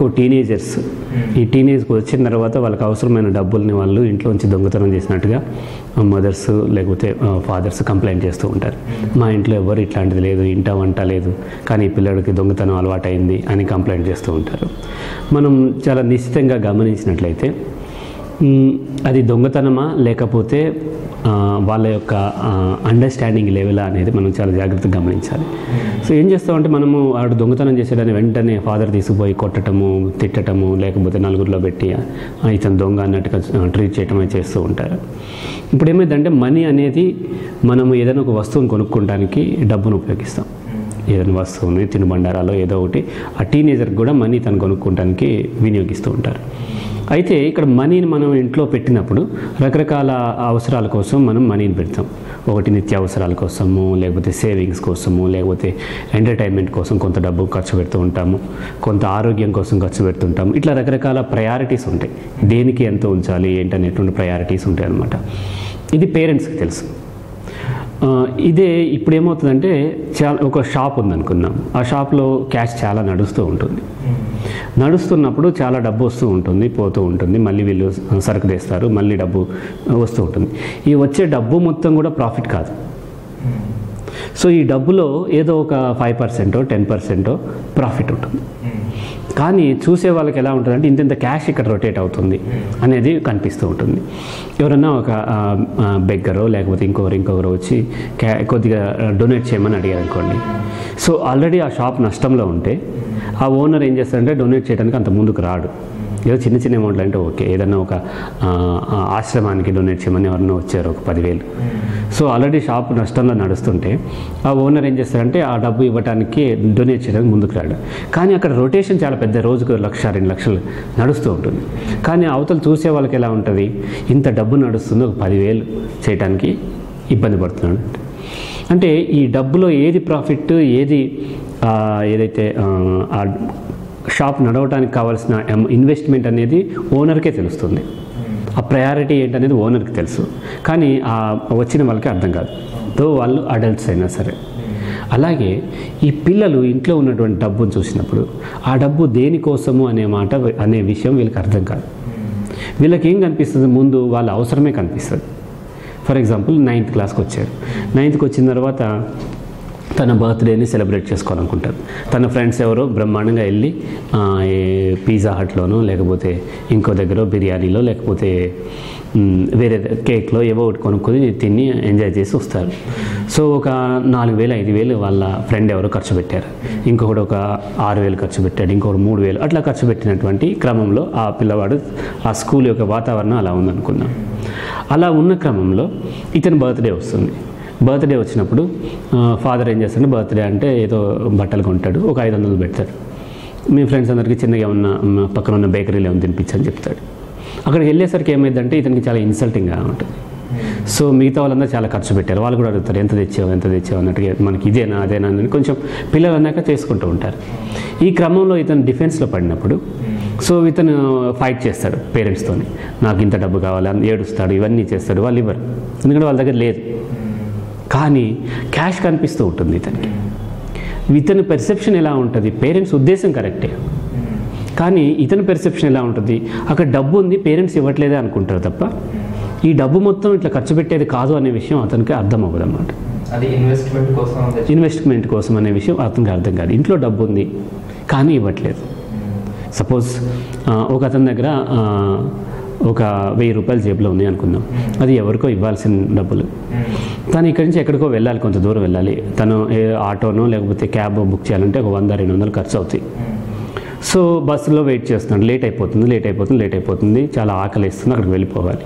ఎక్కువ టీనేజర్స్ ఈ టీనేజ్కి వచ్చిన తర్వాత వాళ్ళకి అవసరమైన డబ్బుల్ని వాళ్ళు ఇంట్లోంచి దొంగతనం చేసినట్టుగా మదర్స్ లేకపోతే ఫాదర్స్ కంప్లైంట్ చేస్తూ ఉంటారు. మా ఇంట్లో ఎవరు ఇట్లాంటిది లేదు ఇంట వంట లేదు కానీ ఈ పిల్లడికి దొంగతనం అలవాటైంది అని కంప్లైంట్ చేస్తూ ఉంటారు. మనం చాలా నిశ్చితంగా గమనించినట్లయితే అది దొంగతనమా? లేకపోతే వాళ్ళ యొక్క అండర్స్టాండింగ్ లెవెల్ అనేది మనం చాలా జాగ్రత్తగా గమనించాలి. సో ఏం చేస్తామంటే మనము వాడు దొంగతనం చేసేదాన్ని వెంటనే ఫాదర్ తీసుకుపోయి కొట్టడము తిట్టటము లేకపోతే నలుగురిలో పెట్టి ఇతను దొంగ అన్నట్టుగా ట్రీట్ చేయటమే చేస్తూ ఉంటారు. ఇప్పుడు ఏమైందంటే మనీ అనేది మనము ఏదైనా ఒక వస్తువును కొనుక్కోవడానికి డబ్బును ఉపయోగిస్తాం. ఏదైనా వస్తువుని తినుబండారాలో ఏదో ఒకటి ఆ టీనేజర్కి కూడా మనీ తను కొనుక్కోవడానికి వినియోగిస్తూ ఉంటారు. అయితే ఇక్కడ మనీని మనం ఇంట్లో పెట్టినప్పుడు రకరకాల అవసరాల కోసం మనం మనీని పెడతాం. ఒకటి నిత్య అవసరాల కోసము లేకపోతే సేవింగ్స్ కోసము లేకపోతే ఎంటర్టైన్మెంట్ కోసం కొంత డబ్బు ఖర్చు పెడుతూ ఉంటాము. కొంత ఆరోగ్యం కోసం ఖర్చు పెడుతుంటాము ఇట్లా రకరకాల ప్రయారిటీస్ ఉంటాయి. దేనికి ఎంత ఉంచాలి ఏంటనేటువంటి ప్రయారిటీస్ ఉంటాయి అన్నమాట ఇది పేరెంట్స్కి తెలుసు. ఇదే ఇప్పుడు ఏమవుతుందంటే చాలా ఒక షాప్ ఉందనుకుందాం. ఆ షాప్లో క్యాష్ చాలా నడుస్తూ ఉంటుంది. నడుస్తున్నప్పుడు చాలా డబ్బు వస్తూ ఉంటుంది పోతూ ఉంటుంది. మళ్ళీ వీళ్ళు సరుకు తెస్తారు మళ్ళీ డబ్బు వస్తూ ఉంటుంది. ఈ వచ్చే డబ్బు మొత్తం కూడా ప్రాఫిట్ కాదు. సో ఈ డబ్బులో ఏదో ఒక ఫైవ్ పర్సెంటో టెన్ పర్సెంటో ప్రాఫిట్ ఉంటుంది. కానీ చూసే వాళ్ళకి ఎలా ఉంటుందంటే ఇంత ఇంత క్యాష్ ఇక్కడ రొటేట్ అవుతుంది అనేది కనిపిస్తూ ఉంటుంది. ఎవరన్నా ఒక బెగ్గరో లేకపోతే ఇంకొకరు ఇంకొకరు వచ్చి క్యా కొద్దిగా డొనేట్ చేయమని అడిగారు అనుకోండి సో ఆల్రెడీ ఆ షాప్ నష్టంలో ఉంటే ఆ ఓనర్ ఏం చేస్తాడంటే డొనేట్ చేయడానికి అంత ముందుకు రాడు. ఏదో చిన్న చిన్న అమౌంట్లు అంటే ఓకే. ఏదన్నా ఒక ఆశ్రమానికి డొనేట్ చేయమని ఎవరన్నా వచ్చారు ఒక పదివేలు. సో ఆల్రెడీ షాప్ నష్టంలో నడుస్తుంటే ఆ ఓనర్ ఏం చేస్తారంటే ఆ డబ్బు ఇవ్వడానికి డొనేట్ చేయడానికి ముందుకు రాడు. కానీ అక్కడ రొటేషన్ చాలా పెద్ద. రోజుకు లక్ష రెండు లక్షలు నడుస్తూ ఉంటుంది. కానీ అవతలు చూసే వాళ్ళకి ఎలా ఉంటుంది? ఇంత డబ్బు నడుస్తుందో ఒక పదివేలు చేయడానికి ఇబ్బంది పడుతున్నాడు. అంటే ఈ డబ్బులో ఏది ప్రాఫిట్ ఏది ఏదైతే షాప్ నడవడానికి కావాల్సిన ఇన్వెస్ట్మెంట్ అనేది ఓనర్కే తెలుస్తుంది. ఆ ప్రయారిటీ ఏంటనేది ఓనర్కి తెలుసు. కానీ ఆ వచ్చిన వాళ్ళకి అర్థం కాదు. తో వాళ్ళు అడల్ట్స్ అయినా సరే. అలాగే ఈ పిల్లలు ఇంట్లో ఉన్నటువంటి డబ్బును చూసినప్పుడు ఆ డబ్బు దేనికోసము అనే మాట అనే విషయం వీళ్ళకి అర్థం కాదు. వీళ్ళకి ఏం కనిపిస్తుంది? ముందు వాళ్ళ అవసరమే కనిపిస్తుంది. ఫర్ ఎగ్జాంపుల్ నైన్త్ క్లాస్కి వచ్చారు. నైన్త్కి వచ్చిన తర్వాత తన బర్త్డేని సెలబ్రేట్ చేసుకోవాలనుకుంటారు. తన ఫ్రెండ్స్ ఎవరో బ్రహ్మాండంగా వెళ్ళి పిజ్జా హట్లోనో లేకపోతే ఇంకో దగ్గర బిర్యానీలో లేకపోతే వేరే కేక్లో ఏవో ఒకటి కొనుక్కొని తిని ఎంజాయ్ చేసి వస్తారు. సో ఒక నాలుగు వేలు ఐదు వేలు వాళ్ళ ఫ్రెండ్ ఎవరో ఖర్చు పెట్టారు. ఇంకొకటి ఒక ఆరు వేలు ఖర్చు పెట్టాడు ఇంకొకటి మూడు వేలు. అట్లా ఖర్చు పెట్టినటువంటి క్రమంలో ఆ పిల్లవాడు ఆ స్కూల్ యొక్క వాతావరణం అలా ఉందనుకుందాం. అలా ఉన్న క్రమంలో ఇతని బర్త్డే వస్తుంది. బర్త్డే వచ్చినప్పుడు ఫాదర్ ఏం చేస్తాడు బర్త్డే అంటే ఏదో బట్టలు కొంటాడు ఒక ఐదు వందలు పెడతాడు. మీ ఫ్రెండ్స్ అందరికీ చిన్నగా ఉన్న పక్కన ఉన్న బేకరీలో ఏమైనా తినిపించని చెప్తాడు. అక్కడికి వెళ్ళేసరికి ఏమైందంటే ఇతనికి చాలా ఇన్సల్టింగ్గా ఉంటుంది. సో మిగతా వాళ్ళందరూ చాలా ఖర్చు పెట్టారు. వాళ్ళు కూడా అడుగుతారు ఎంత తెచ్చావు ఎంత తెచ్చావు? అన్నట్టుగా మనకి ఇదేనా అదేనా? అని కొంచెం పిల్లలు అన్నాక చేసుకుంటూ ఉంటారు. ఈ క్రమంలో ఇతను డిఫెన్స్లో పడినప్పుడు సో ఇతను ఫైట్ చేస్తాడు పేరెంట్స్తోని నాకు ఇంత డబ్బు కావాలి? ఏడుస్తాడు ఇవన్నీ చేస్తాడు వాళ్ళు ఇవ్వరు. ఎందుకంటే వాళ్ళ దగ్గర లేదు. కానీ క్యాష్ కనిపిస్తూ ఉంటుంది ఇతనికి. ఇతని పెర్సెప్షన్ ఎలా ఉంటుంది? పేరెంట్స్ ఉద్దేశం కరెక్టే కానీ ఇతని పెర్సెప్షన్ ఎలా ఉంటుంది? అక్కడ డబ్బు ఉంది పేరెంట్స్ ఇవ్వట్లేదే అనుకుంటారు తప్ప ఈ డబ్బు మొత్తం ఇట్లా ఖర్చు పెట్టేది కాదు అనే విషయం అతనికి అర్థం అవ్వదు అన్నమాట అది ఇన్వెస్ట్మెంట్ కోసం తెచ్చి- ఇన్వెస్ట్మెంట్ కోసం అనే విషయం అతనికి అర్థం కాదు. ఇంట్లో డబ్బు ఉంది కానీ ఇవ్వట్లేదు. సపోజ్ ఒక అతని దగ్గర ఒక వెయ్యి రూపాయలు జేబులో ఉన్నాయి అనుకుందాం. అది ఎవరికో ఇవ్వాల్సిన డబ్బులు. తను ఇక్కడి నుంచి ఎక్కడికో వెళ్ళాలి కొంత దూరం వెళ్ళాలి. తను ఏ ఆటోనో లేకపోతే క్యాబ్ బుక్ చేయాలంటే ఒక వంద రెండు వందలు ఖర్చు అవుతాయి. సో బస్సులో వెయిట్ చేస్తున్నాడు. లేట్ అయిపోతుంది లేట్ అయిపోతుంది లేట్ అయిపోతుంది. చాలా ఆకలి ఇస్తుంది అక్కడికి వెళ్ళిపోవాలి.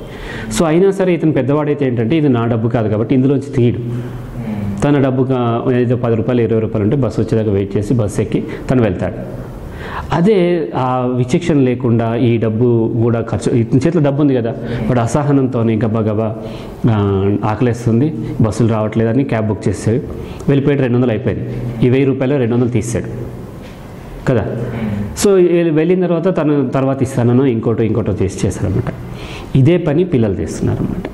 సో అయినా సరే ఇతను పెద్దవాడైతే ఏంటంటే ఇది నా డబ్బు కాదు కాబట్టి ఇందులోంచి తీయడు. తన డబ్బు ఏదో పది రూపాయలు ఇరవై రూపాయలు ఉంటే బస్సు వచ్చేదాకా వెయిట్ చేసి బస్సు ఎక్కి తను వెళ్తాడు. అదే ఆ విచక్షణ లేకుండా ఈ డబ్బు కూడా ఖర్చు ఇతని చేతిలో డబ్బు ఉంది కదా వాడు అసహనంతో గబా గబా ఆకలేస్తుంది బస్సులు రావట్లేదని క్యాబ్ బుక్ చేసాడు వెళ్ళిపోయాడు రెండు వందలు అయిపోయింది. ఈ వెయ్యి రూపాయలు రెండు వందలు తీసాడు కదా? సో వెళ్ళిన తర్వాత తను తర్వాత ఇస్తానో ఇంకోటో ఇంకోటో చేసి చేశారనమాట ఇదే పని పిల్లలు చేస్తున్నారన్నమాట.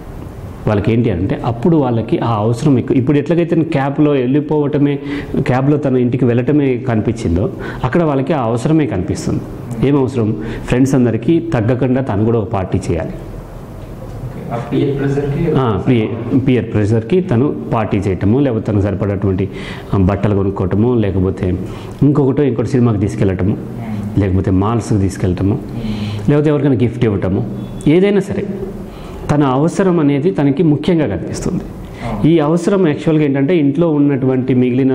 వాళ్ళకి ఏంటి అంటే అప్పుడు వాళ్ళకి ఆ అవసరం ఎక్కువ. ఇప్పుడు ఎట్లాగైతే క్యాబ్లో వెళ్ళిపోవటమే క్యాబ్లో తన ఇంటికి వెళ్ళటమే కనిపించిందో అక్కడ వాళ్ళకి ఆ అవసరమే కనిపిస్తుంది. ఏం అవసరం? ఫ్రెండ్స్ అందరికీ తగ్గకుండా తను కూడా ఒక పార్టీ చేయాలి. పియర్ ప్రెషర్కి తను పార్టీ చేయటము లేకపోతే తనకు సరిపడేటువంటి బట్టలు కొనుక్కోవటము లేకపోతే ఇంకొకటో ఇంకోటి సినిమాకి తీసుకెళ్ళటము లేకపోతే మాల్స్కి తీసుకెళ్ళటము లేకపోతే ఎవరికైనా గిఫ్ట్ ఇవ్వటము ఏదైనా సరే. తన అవసరం అనేది తనకి ముఖ్యంగా కనిపిస్తుంది. ఈ అవసరం యాక్చువల్గా ఏంటంటే ఇంట్లో ఉన్నటువంటి మిగిలిన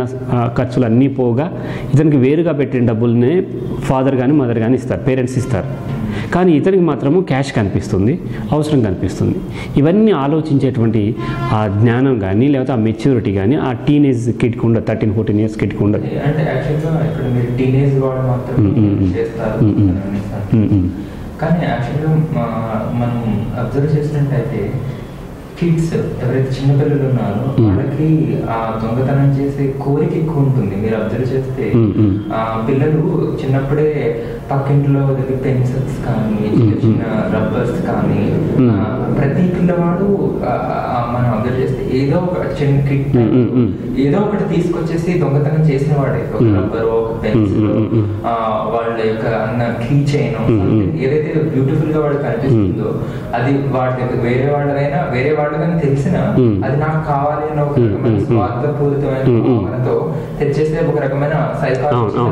ఖర్చులు అన్నీ పోగా ఇతనికి వేరుగా పెట్టిన డబ్బులనే ఫాదర్ కానీ మదర్ కానీ ఇస్తారు పేరెంట్స్ ఇస్తారు. కానీ ఇతనికి మాత్రము క్యాష్ కనిపిస్తుంది అవసరం కనిపిస్తుంది. ఇవన్నీ ఆలోచించేటువంటి ఆ జ్ఞానం కానీ లేకపోతే ఆ మెచ్యూరిటీ కానీ ఆ టీనేజ్ కిడ్కి ఉండదు థర్టీన్ ఫోర్టీన్ ఇయర్స్ కిడ్కి ఉండదు అంటే యాక్చువల్గా ఇక్కడ మీరు టీనేజ్ వాళ్ళు మాత్రం మ్మ్, మ్మ్. చేస్తారు మ్మ్, మ్మ్. అని అనేసారు. ఉమ్, ఉమ్. కానీ యాక్చువల్గా మనం అబ్జర్వ్ చేసినట్టయితే కిడ్స్ ఎవరైతే చిన్నపిల్లలు ఉన్నారో. వాళ్ళకి ఆ దొంగతనం చేసే కోరిక ఎక్కువ ఉంటుంది మీరు అబ్జర్వ్ చేస్తే. ఆ పిల్లలు చిన్నప్పుడే పక్కింట్లో దగ్గర పెన్సిల్స్ కానీ చిన్న చిన్న రబ్బర్స్ కానీ ప్రతి పిల్లవాడు మనం అబ్జర్వ్ చేస్తే ఏదో ఒక చిన్న కిట్. ఏదో ఒకటి తీసుకొచ్చేసి దొంగతనం చేసిన వాడే ఒక. రబ్బర్ ఒక పెన్సిల్. వాళ్ళ యొక్క అన్న కీ చైన్. ఏదైతే బ్యూటిఫుల్గా వాడికి కనిపిస్తుందో అది వాడి దగ్గర వేరే వాళ్ళదైనా వేరే వాళ్ళదని తెలిసినా. అది నాకు కావాలి అన్న ఒక. స్వార్థపూరితమైన. భావనతో తెచ్చేసే ఒక రకమైన.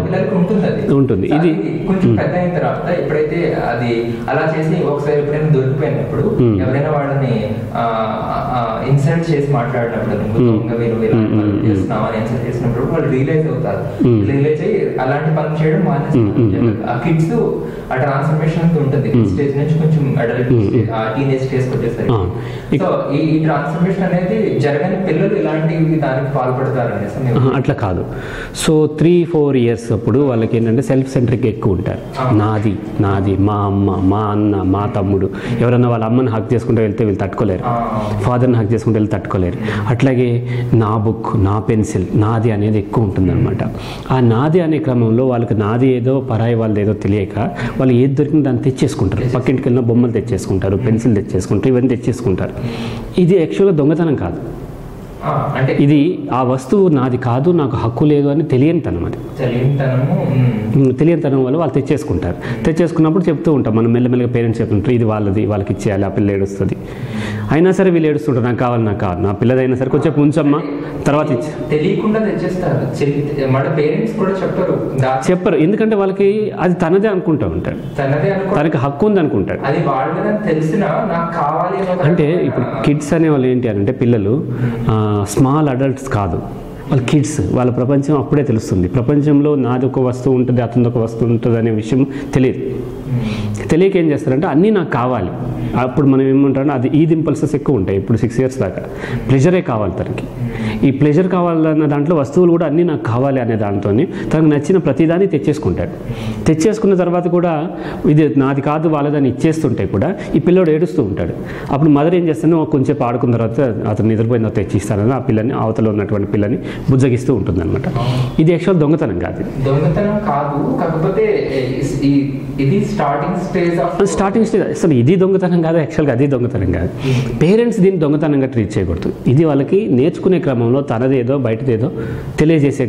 పిల్లలకి ఉంటుంది అది ఉంటుంది. ఇది- కొంచెం. పెద్ద అయిన తర్వాత ఎప్పుడైతే అది అలా చేసి ఒకసారి ఎప్పుడైనా దొరికిపోయినప్పుడు. ఎవరైనా వాళ్ళని ఇన్సల్ట్ చేసి మాట్లాడినప్పుడు hmm, చేస్తున్నావు అని ఇన్సల్ట్ చేసినప్పుడు వాళ్ళు రియలైజ్ అవుతారు. రియలైజ్ అయ్యి అలాంటి పనులు చేయడం మానేస్తారు. ఆ కిడ్స్ ఆ ట్రాన్స్ఫర్మేషన్ ఉంటుంది. స్టేజ్ నుంచి కొంచెం అడల్ట్ టీనేజ్ స్టేజ్ వచ్చేసరికి సో ఈ ట్రాన్స్ఫర్మేషన్ అనేది జరగని పిల్లలు ఇలాంటి దానికి పాల్పడతారు అనేసి మేము ఆహా, అట్లా కాదు సో త్రీ ఫోర్ ఇయర్స్ అప్పుడు వాళ్ళకి ఏంటంటే సెల్ఫ్ సెంట్రిక్ ఎక్కువ ఉంటారు. నాది నాది మా అమ్మ మా అన్న మా తమ్ముడు. ఎవరన్నా వాళ్ళ అమ్మని హక్ చేసుకుంటూ వెళ్తే వీళ్ళు తట్టుకోలేరు. ఫాదర్ని హక్ చేసుకుంటూ వెళ్ళి తట్టుకోలేరు. అట్లాగే నా బుక్ నా పెన్సిల్ నాది అనేది ఎక్కువ ఉంటుందన్నమాట. ఆ నాది అనే క్రమంలో వాళ్ళకి నాది ఏదో పరాయి వాళ్ళది ఏదో తెలియక వాళ్ళు ఏది దొరికిందో దాన్ని తెచ్చేసుకుంటారు. పక్కింటికి వెళ్ళిన బొమ్మలు తెచ్చేసుకుంటారు పెన్సిల్ తెచ్చేసుకుంటారు ఇవన్నీ తెచ్చేసుకుంటారు. ఇది యాక్చువల్గా దొంగతనం కాదు. అంటే ఇది ఆ వస్తువు నాది కాదు నాకు హక్కు లేదు అని తెలియనితనం అది. తెలియనితనం వల్ల వాళ్ళు తెచ్చేసుకుంటారు. తెచ్చేసుకున్నప్పుడు చెప్తూ ఉంటాం మనం మెల్లమెల్లగా పేరెంట్స్ చెప్తుంటారు ఇది వాళ్ళది వాళ్ళకి ఇచ్చేయాలి ఆ పిల్ల ఏడుస్తుంది. అయినా సరే వీళ్ళు ఏడుస్తుంటారు నాకు కావాలి నాకు కావాలి. నా పిల్లదైనా సరే కొంచెం ఉంచమ్మా. తర్వాత తెలియకుండా చెప్పరు. చెప్పరు. ఎందుకంటే వాళ్ళకి అది తనదే అనుకుంటూ ఉంటాడు తనకి హక్కు ఉంది అనుకుంటాడు అంటే ఇప్పుడు కిడ్స్ అనే వాళ్ళు ఏంటి అని అంటే పిల్లలు స్మాల్ అడల్ట్స్ కాదు. వాళ్ళు కిడ్స్. వాళ్ళ ప్రపంచం అప్పుడే తెలుస్తుంది. ప్రపంచంలో నాది ఒక వస్తువు ఉంటుంది అతనిది ఒక వస్తువు ఉంటుంది అనే విషయం తెలియదు. తెలియక ఏం చేస్తారంటే అన్నీ నాకు కావాలి. అప్పుడు మనం ఏమంటారంటే అది ఈద్ ఇంపల్సెస్ ఎక్కువ ఉంటాయి ఇప్పుడు సిక్స్ ఇయర్స్ దాకా. ప్లెజరే కావాలి తనకి. ఈ ప్లెజర్ కావాలన్న దాంట్లో వస్తువులు కూడా అన్నీ నాకు కావాలి అనే దాంతో తనకు నచ్చిన ప్రతిదాన్ని తెచ్చేసుకుంటాడు. తెచ్చేసుకున్న తర్వాత కూడా ఇది నాది కాదు వాళ్ళదని ఇచ్చేస్తుంటే కూడా ఈ పిల్లోడు ఏడుస్తూ ఉంటాడు. అప్పుడు మదర్ ఏం చేస్తానో కొంచెం ఆడుకున్న తర్వాత అతను నిద్రపోయిన తర్వాత తెచ్చిస్తానని ఆ పిల్లని అవతల ఉన్నటువంటి పిల్లని బుజ్జగిస్తూ ఉంటుందన్నమాట. ఇది యాక్చువల్ దొంగతనం కాదు. దొంగతనం కాదు కాకపోతే ఇది స్టార్టింగ్ స్టేజ్ స్టార్టింగ్ స్టేజ్ అసలు ఇది దొంగతనం కాదు? యాక్చువల్గా అది దొంగతనం కాదు. పేరెంట్స్ దీన్ని దొంగతనంగా ట్రీట్ చేయకూడదు. ఇది వాళ్ళకి నేర్చుకునే క్రమంలో తనదేదో బయటదేదో తెలియజేసే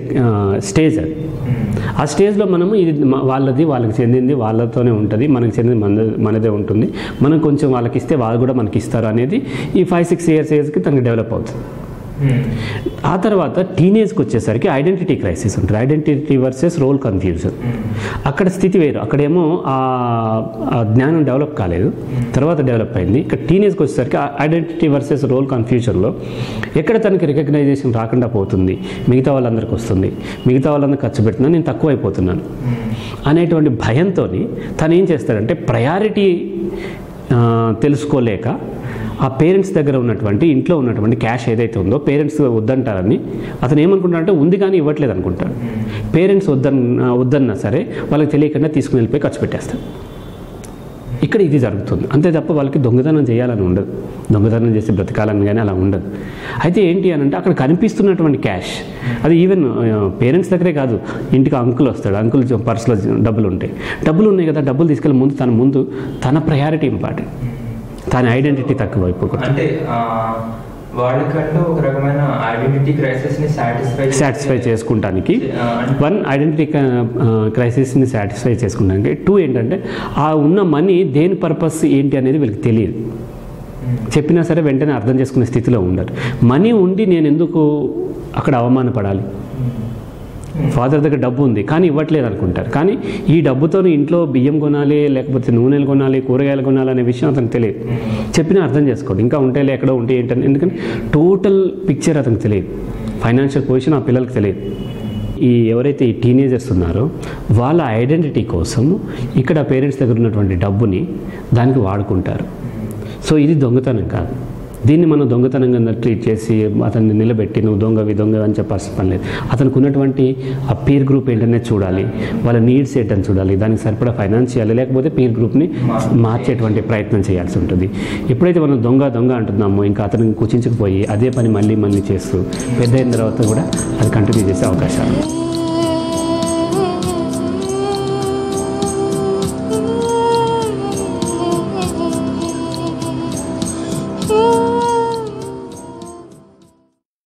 స్టేజ్ అది. ఆ స్టేజ్లో మనము ఇది వాళ్ళది వాళ్ళకి చెందింది వాళ్ళతోనే ఉంటుంది మనకి చెందింది మన మనదే ఉంటుంది. మనం కొంచెం వాళ్ళకి ఇస్తే వాళ్ళు కూడా మనకి ఇస్తారు అనేది ఈ ఫైవ్ సిక్స్ ఇయర్స్ ఏజ్కి తనకి డెవలప్ అవుతుంది. ఆ తర్వాత టీనేజ్కి వచ్చేసరికి ఐడెంటిటీ క్రైసిస్ ఉంటుంది. ఐడెంటిటీ వర్సెస్ రోల్ కన్ఫ్యూజన్ అక్కడ స్థితి వేరు. అక్కడేమో ఆ జ్ఞానం డెవలప్ కాలేదు. తర్వాత డెవలప్ అయింది. ఇక్కడ టీనేజ్కి వచ్చేసరికి ఐడెంటిటీ వర్సెస్ రోల్ కన్ఫ్యూజన్లో ఎక్కడ తనకి రికగ్నైజేషన్ రాకుండా పోతుంది? మిగతా వాళ్ళందరికీ వస్తుంది. మిగతా వాళ్ళందరూ ఖర్చు పెట్టినా నేను తక్కువ అయిపోతున్నాను. అనేటువంటి భయంతో తను ఏం చేస్తాడంటే ప్రయారిటీ తెలుసుకోలేక ఆ పేరెంట్స్ దగ్గర ఉన్నటువంటి ఇంట్లో ఉన్నటువంటి క్యాష్ ఏదైతే ఉందో పేరెంట్స్ వద్దంటారని అతను ఏమనుకుంటాడంటే ఉంది కానీ ఇవ్వట్లేదు అనుకుంటాడు. పేరెంట్స్ వద్దన్న వద్దన్నా సరే వాళ్ళకి తెలియకుండా తీసుకుని వెళ్ళిపోయి ఖర్చు పెట్టేస్తాడు. ఇక్కడ ఇది జరుగుతుంది. అంతే తప్ప వాళ్ళకి దొంగతనం చేయాలని ఉండదు. దొంగతనం చేసి బ్రతకాలని కానీ అలా ఉండదు. అయితే ఏంటి అని అంటే అక్కడ కనిపిస్తున్నటువంటి క్యాష్ అది ఈవెన్ పేరెంట్స్ దగ్గరే కాదు ఇంటికి అంకుల్ వస్తాడు. అంకుల్ పర్సులో డబ్బులు ఉంటాయి. డబ్బులు ఉన్నాయి కదా డబ్బులు తీసుకెళ్ళి ముందు తన ముందు తన ప్రయారిటీ ఇంపార్టెంట్. తన ఐడెంటిటీ తక్కువ అయిపోకూడదు వాళ్ళకంటూ ఒక రకమైన ఐడెంటిటీ సాటిస్ఫై సాటిస్ఫై చేసుకుంటానికి. వన్ ఐడెంటిటీ క్రైసిస్ని సాటిస్ఫై చేసుకుంటానికి. టూ ఏంటంటే ఆ ఉన్న మనీ దేని పర్పస్ ఏంటి అనేది వీళ్ళకి తెలియదు. చెప్పినా సరే వెంటనే అర్థం చేసుకునే స్థితిలో ఉండరు. మనీ ఉండి నేను ఎందుకు అక్కడ అవమానపడాలి? ఫాదర్ దగ్గర డబ్బు ఉంది. కానీ ఇవ్వట్లేదు అనుకుంటారు. కానీ ఈ డబ్బుతో ఇంట్లో బియ్యం కొనాలి లేకపోతే నూనెలు కొనాలి కూరగాయలు కొనాలి అనే విషయం అతనికి తెలియదు. చెప్పినా అర్థం చేసుకోండి. ఇంకా ఉంటేలే ఎక్కడో ఉంటే ఏంటని. ఎందుకంటే టోటల్ పిక్చర్ అతనికి తెలియదు. ఫైనాన్షియల్ పొజిషన్ ఆ పిల్లలకి తెలియదు. ఈ ఎవరైతే ఈ టీనేజర్స్ ఉన్నారో వాళ్ళ ఐడెంటిటీ కోసం ఇక్కడ పేరెంట్స్ దగ్గర ఉన్నటువంటి డబ్బుని దానికి వాడుకుంటారు. సో ఇది దొంగతనం కాదు. దీన్ని మనం దొంగతనంగా ట్రీట్ చేసి అతన్ని నిలబెట్టి నువ్వు దొంగవి దొంగ అని చెప్పాల్సిన పని లేదు. అతనికి ఉన్నటువంటి ఆ పీర్ గ్రూప్ ఏంటనే చూడాలి. వాళ్ళ నీడ్స్ ఏంటని చూడాలి. దానికి సరిపడా ఫైనాన్స్ చేయాలి లేకపోతే పీర్ గ్రూప్ని మార్చేటువంటి ప్రయత్నం చేయాల్సి ఉంటుంది. ఎప్పుడైతే మనం దొంగ దొంగ అంటున్నామో ఇంకా అతనికి కుచించుకుపోయి అదే పని మళ్ళీ మళ్ళీ చేస్తూ పెద్ద అయిన తర్వాత కూడా అది కంటిన్యూ చేసే అవకాశాలు.